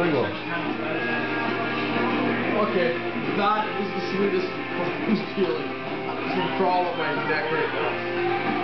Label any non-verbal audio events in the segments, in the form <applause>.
złego. Okay, that is the sweetest <laughs> fucking feeling. I can crawl up my neck right now.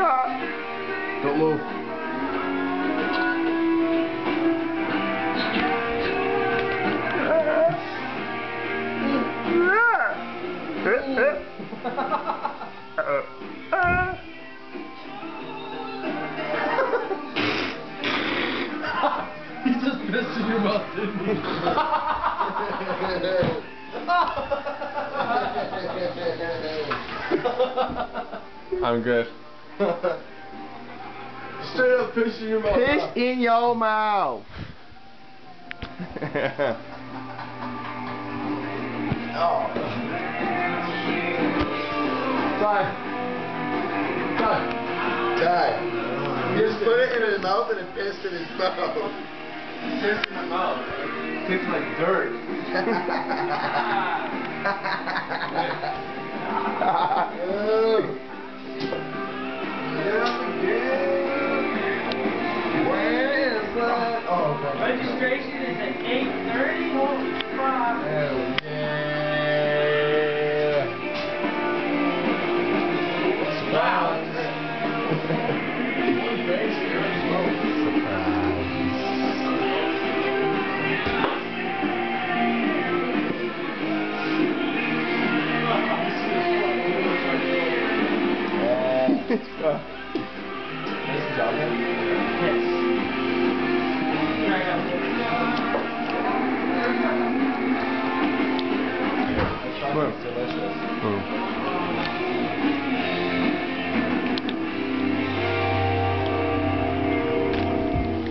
Don't move. He just pissed in your mouth, didn't he? <laughs> I'm good. Straight up piss in your mouth. Piss in your mouth. <laughs> Oh. Ty. Ty. Ty. He just put it in his mouth and it pissed in his mouth. <laughs> Piss in my mouth. Tastes like dirt. <laughs> Registration is at 8:30. Holy fuck. Hell yeah. Wow. <laughs> Nice Well, it's delicious. Oh.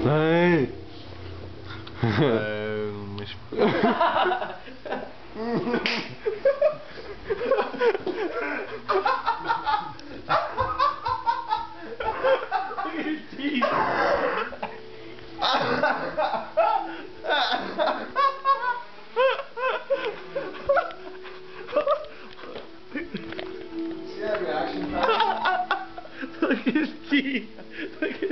Hey. um, <laughs> <laughs> <laughs> <laughs> Look at his teeth. Look at